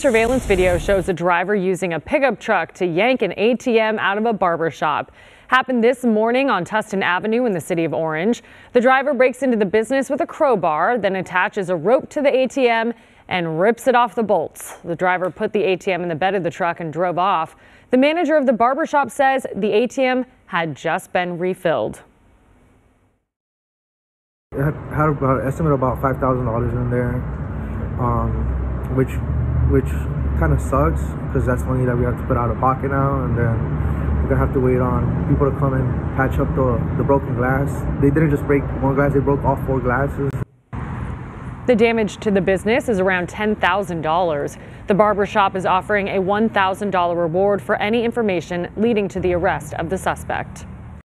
surveillance video shows a driver using a pickup truck to yank an ATM out of a barber shop. Happened this morning on Tustin Avenue in the city of Orange. The driver breaks into the business with a crowbar, then attaches a rope to the ATM and rips it off the bolts. The driver put the ATM in the bed of the truck and drove off. The manager of the barber shop says the ATM had just been refilled. It had, had about estimate about five thousand dollars in there, um, which which kind of sucks because that's money that we have to put out of pocket now, and then we're gonna have to wait on people to come and patch up the the broken glass. They didn't just break one glass; they broke all four glasses. The damage to the business is around $10,000. The barber shop is offering a $1,000 reward for any information leading to the arrest of the suspect.